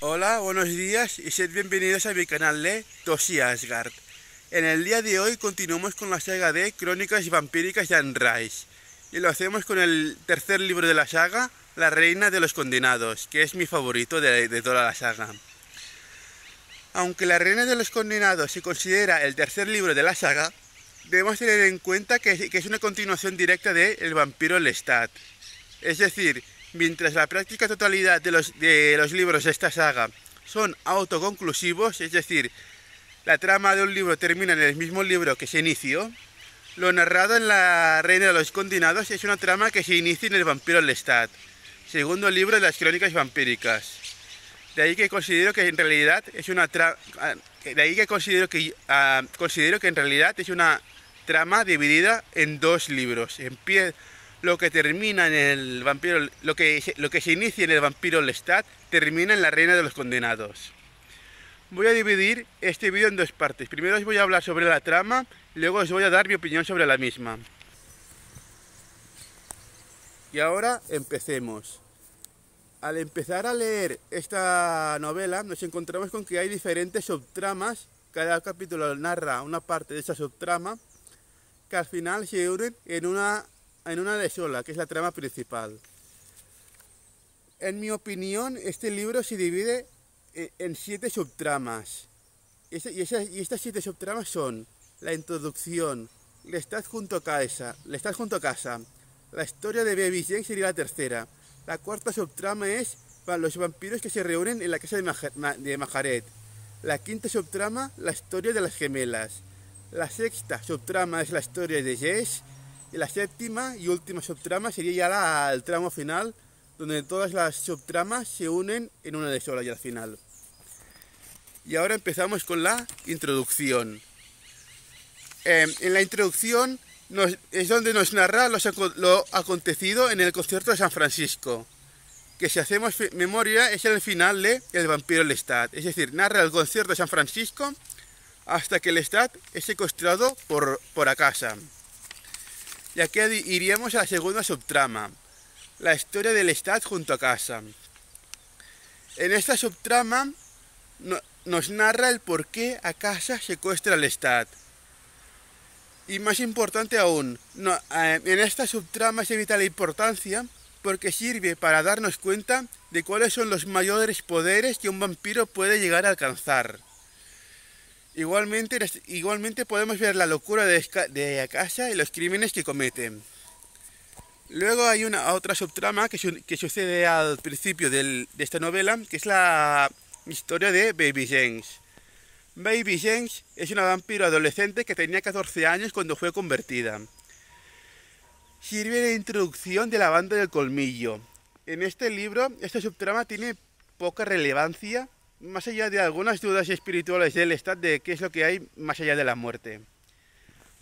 Hola, buenos días y sed bienvenidos a mi canal de Toshi Asgard. En el día de hoy continuamos con la saga de Crónicas Vampíricas de Anne Rice. Y lo hacemos con el tercer libro de la saga, La Reina de los Condenados, que es mi favorito de, de toda la saga. Aunque La Reina de los Condenados se considera el tercer libro de la saga, debemos tener en cuenta que, que es una continuación directa de El vampiro Lestat. Es decir, mientras la práctica totalidad de los, de los libros de esta saga son autoconclusivos, es decir, la trama de un libro termina en el mismo libro que se inició, lo narrado en La Reina de los Condenados es una trama que se inicia en El vampiro Lestat, segundo libro de las crónicas vampíricas. De ahí que considero que en realidad es una trama... De ahí que considero que, uh, considero que en realidad es una trama dividida en dos libros. En pie, lo que termina en el vampiro, lo que, lo que se inicia en el vampiro Lestat, termina en la reina de los condenados. Voy a dividir este vídeo en dos partes. Primero os voy a hablar sobre la trama, luego os voy a dar mi opinión sobre la misma. Y ahora empecemos. Al empezar a leer esta novela nos encontramos con que hay diferentes subtramas. Cada capítulo narra una parte de esa subtrama que al final se unen en una en una de sola, que es la trama principal. En mi opinión, este libro se divide en siete subtramas. Y, estas siete subtramas son la introducción, le estás junto a casa, le estás junto a casa. La historia de Baby Jane sería la tercera. La cuarta subtrama es los vampiros que se reúnen en la casa de, Majaret. La quinta subtrama, la historia de las gemelas. La sexta subtrama es la historia de Jess. La séptima y última subtrama sería ya la, el tramo final, donde todas las subtramas se unen en una de sola y al final. Y ahora empezamos con la introducción. Eh, en la introducción es donde nos narra los, lo acontecido en el concierto de San Francisco, que si hacemos memoria es el final de El vampiro Lestat, es decir, narra el concierto de San Francisco hasta que Lestat es secuestrado por, por Akasa. Y aquí iríamos a la segunda subtrama, la historia del Lestat junto a casa. En esta subtrama no, nos narra el por qué Akasa secuestra al Lestat. Y más importante aún, eh, en esta subtrama es de vital importancia porque sirve para darnos cuenta de cuáles son los mayores poderes que un vampiro puede llegar a alcanzar. Igualmente, podemos ver la locura de, de Akasha y los crímenes que cometen. Luego hay una otra subtrama que, su, que sucede al principio de esta novela, que es la historia de Baby James. Baby James es una vampiro adolescente que tenía 14 años cuando fue convertida. Sirve de introducción de la banda del colmillo. En este libro, esta subtrama tiene poca relevancia más allá de algunas dudas espirituales del Estado de qué es lo que hay más allá de la muerte.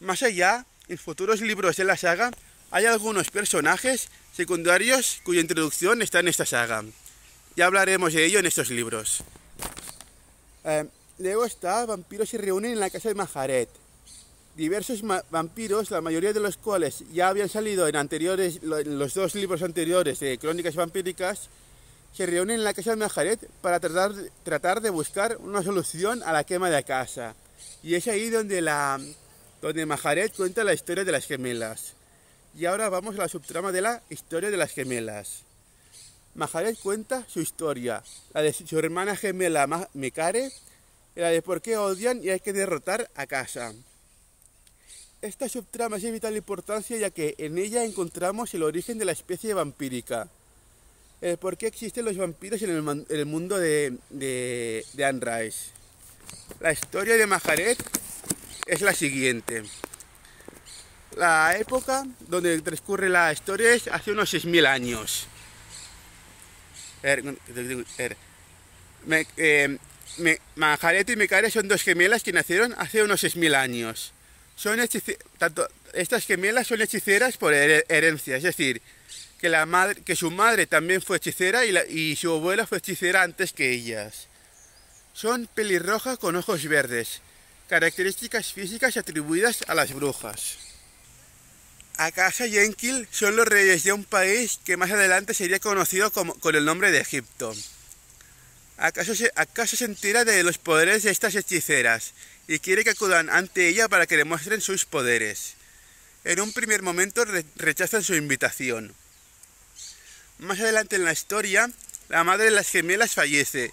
Más allá, en futuros libros de la saga, hay algunos personajes secundarios cuya introducción está en esta saga. Ya hablaremos de ello en estos libros. Eh, luego está, vampiros se reúnen en la casa de Majaret. Diversos vampiros, la mayoría de los cuales ya habían salido en, anteriores, en los dos libros anteriores de Crónicas Vampíricas, se reúnen en la casa de Majaret para tratar, tratar de buscar una solución a la quema de la casa. Y es ahí donde, la, donde Majaret cuenta la historia de las gemelas. Y ahora vamos a la subtrama de la historia de las gemelas. Majaret cuenta su historia, la de su hermana gemela Mekare, y la de por qué odian y hay que derrotar a casa. Esta subtrama es de vital importancia ya que en ella encontramos el origen de la especie vampírica eh, por qué existen los vampiros en el, mundo de, de. La historia de Majaret es la siguiente. La época donde transcurre la historia es hace unos 6.000 años. Me, eh, y Mekare son dos gemelas que nacieron hace unos 6.000 años. Son tanto, estas gemelas son hechiceras por herencia, es decir, que, su madre también fue hechicera y, su abuela fue hechicera antes que ellas. Son pelirrojas con ojos verdes, características físicas atribuidas a las brujas. Akasha y Enkil son los reyes de un país que más adelante sería conocido con el nombre de Egipto. ¿Acaso se, ¿Acaso entera de los poderes de estas hechiceras y quiere que acudan ante ella para que demuestren sus poderes? En un primer momento rechazan su invitación. Más adelante en la historia, la madre de las gemelas fallece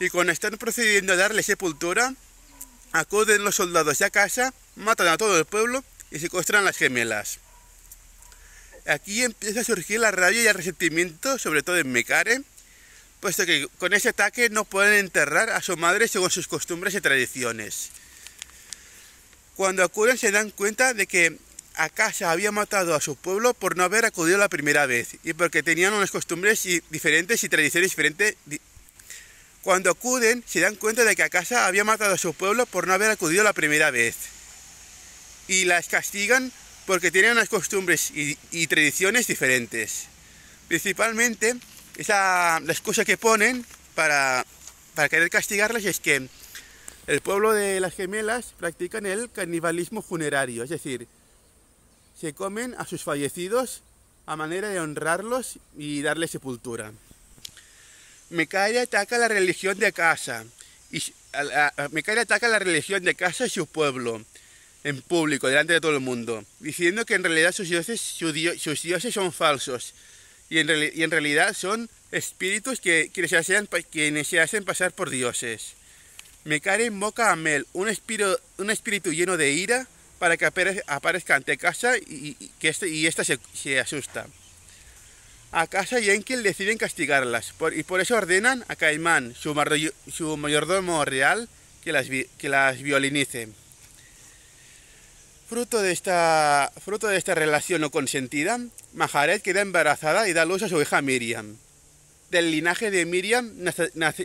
y cuando están procediendo a darle sepultura, acuden los soldados a casa, matan a todo el pueblo y secuestran las gemelas. Aquí empieza a surgir la rabia y el resentimiento, sobre todo en Mekare, puesto que con ese ataque no pueden enterrar a su madre según sus costumbres y tradiciones. Cuando acuden se dan cuenta de que Akasha había matado a su pueblo por no haber acudido la primera vez y porque tenían unas costumbres diferentes y tradiciones diferentes. Cuando acuden se dan cuenta de que Akasha había matado a su pueblo por no haber acudido la primera vez y las castigan porque tienen unas costumbres y, tradiciones diferentes. Principalmente, esa, la excusa que ponen para, para querer castigarlas es que el pueblo de las gemelas practican el canibalismo funerario, es decir, se comen a sus fallecidos a manera de honrarlos y darles sepultura. Mecaya ataca la religión de casa y ataca la religión de casa y su pueblo en público, delante de todo el mundo, diciendo que en realidad sus dioses, sus dioses son falsos y en, y en, realidad son espíritus que, quienes, se hacen, quienes se hacen pasar por dioses. Mekare invoca a Mel, un espíritu, un espíritu lleno de ira, para que aparezca ante casa y, que este, y esta se, asusta. A casa y Enkel deciden castigarlas y por eso ordenan a Caimán, su, mayordomo real, que las, que violinice. Fruto de, esta, relación no consentida, Maharet queda embarazada y da luz a su hija Miriam. Del linaje de Miriam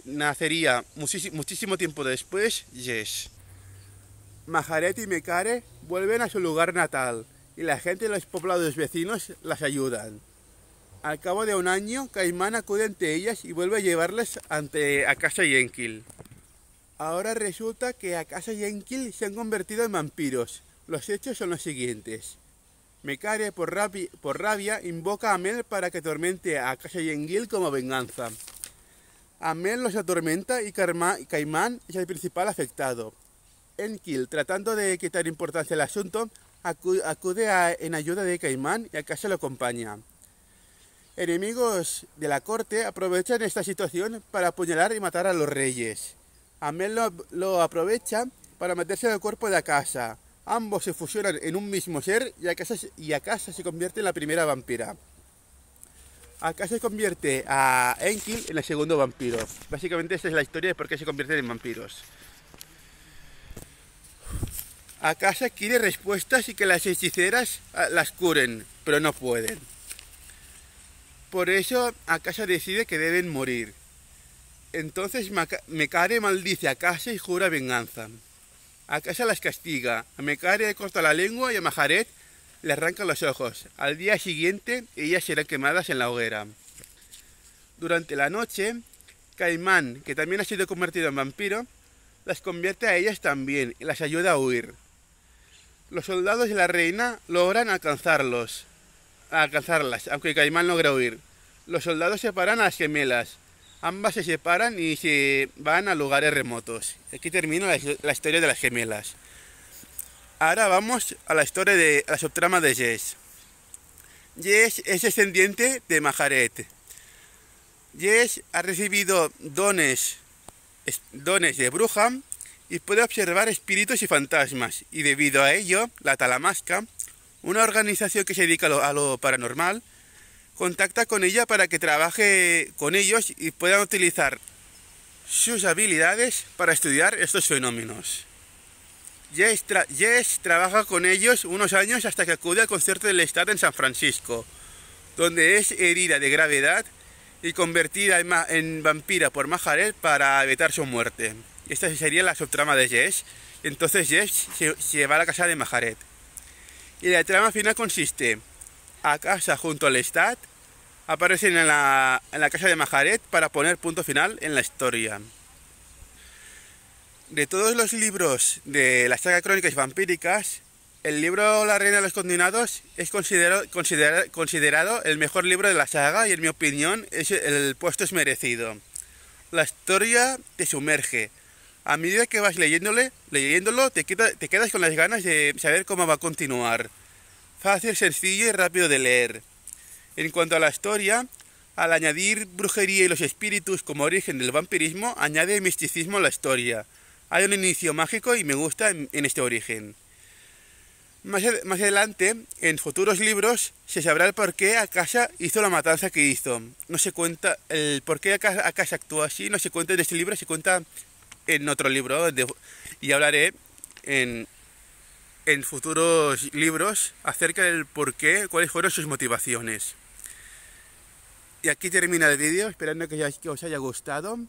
nacería muchísimo, tiempo después Yes. Maharet y Mekare vuelven a su lugar natal y la gente de los poblados vecinos las ayudan. Al cabo de un año, Caimán acude ante ellas y vuelve a llevarles ante Akasa y Enkil. Ahora resulta que Akasa y Enkil se han convertido en vampiros los hechos son los siguientes. Mekare, por, por rabia, invoca a Amel para que atormente a Casa Yengil como venganza. Amel los atormenta y Caimán es el principal afectado. Enkil, tratando de quitar importancia al asunto, acude en ayuda de Caimán y a casa lo acompaña. Enemigos de la corte aprovechan esta situación para apuñalar y matar a los reyes. Amel lo, lo aprovecha para meterse en el cuerpo de Akasa, Ambos se fusionan en un mismo ser y Akasa, y se convierte en la primera vampira. Akasa se convierte a Enkil en el segundo vampiro. Básicamente esta es la historia de por qué se convierten en vampiros. Akasa quiere respuestas y que las hechiceras ah, las curen, pero no pueden. Por eso Akasa decide que deben morir. Entonces Mekare maldice a Akasa y jura venganza. A Casa las castiga, a Mecare le corta la lengua y a Majaret le arranca los ojos. Al día siguiente ellas serán quemadas en la hoguera. Durante la noche, Caimán, que también ha sido convertido en vampiro, las convierte a ellas también y las ayuda a huir. Los soldados de la reina logran alcanzarlos, alcanzarlas, aunque Caimán logra huir. Los soldados separan a las gemelas, Ambas se separan y se van a lugares remotos. Aquí termina la, historia de las gemelas. Ahora vamos a la historia de la subtrama de Jess. Jess es descendiente de Maharet. Jess ha recibido dones, dones de bruja y puede observar espíritus y fantasmas. Y debido a ello, la Talamasca, una organización que se dedica a lo paranormal, contacta con ella para que trabaje con ellos y puedan utilizar sus habilidades para estudiar estos fenómenos. Jess, trabaja con ellos unos años hasta que acude al concierto del Estado en San Francisco, donde es herida de gravedad y convertida en, vampira por Majaret para evitar su muerte. Esta sería la subtrama de Jess. Entonces Jess se, va a la casa de Majaret. Y la trama final consiste a casa junto al Estado aparecen en la, en la casa de Majaret para poner punto final en la historia. De todos los libros de la saga Crónicas Vampíricas, el libro La Reina de los Condenados es considerado, considerado el mejor libro de la saga y en mi opinión es, el puesto es merecido. la historia te sumerge. A medida que vas leyéndole, leyéndolo, te, quedas con las ganas de saber cómo va a continuar. Fácil, sencillo y rápido de leer. En cuanto a la historia, al añadir brujería y los espíritus como origen del vampirismo, añade misticismo a la historia. Hay un inicio mágico y me gusta en, este origen. Más, más, adelante, en futuros libros, se sabrá el por qué Akasha hizo la matanza que hizo. No se cuenta el por qué Akasha actuó así, no se cuenta en este libro, se cuenta en otro libro. y hablaré en, en futuros libros acerca del por qué, cuáles fueron sus motivaciones. Y aquí termina el vídeo, esperando que, os haya gustado.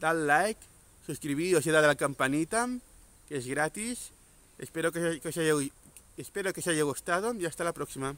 Dale like, suscribíos y dale a la campanita, que es gratis. Espero que, espero que os haya gustado y hasta la próxima.